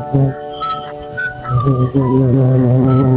Thank you.